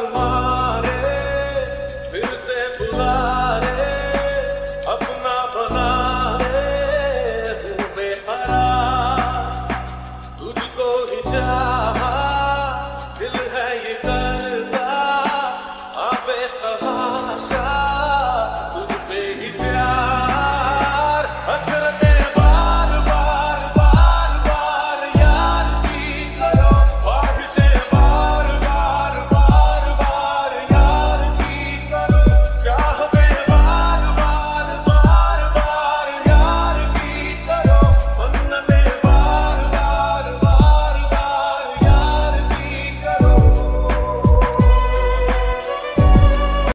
the love.